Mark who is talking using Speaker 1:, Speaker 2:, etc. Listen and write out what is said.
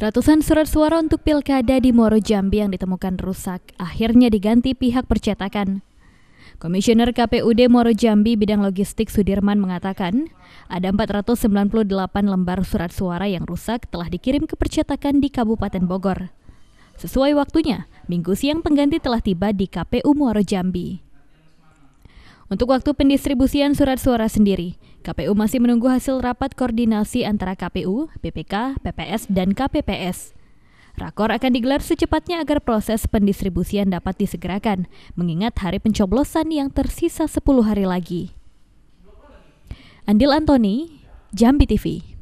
Speaker 1: Ratusan surat suara untuk pilkada di Muaro Jambi yang ditemukan rusak akhirnya diganti pihak percetakan. Komisioner KPUD Muaro Jambi bidang logistik Sudirman mengatakan, ada 498 lembar surat suara yang rusak telah dikirim ke percetakan di Kabupaten Bogor. Sesuai waktunya, minggu siang pengganti telah tiba di KPU Muaro Jambi. Untuk waktu pendistribusian surat suara sendiri, KPU masih menunggu hasil rapat koordinasi antara KPU, PPK, PPS, dan KPPS. Rakor akan digelar secepatnya agar proses pendistribusian dapat disegerakan, mengingat hari pencoblosan yang tersisa 10 hari lagi. Andil Antoni, Jambi TV.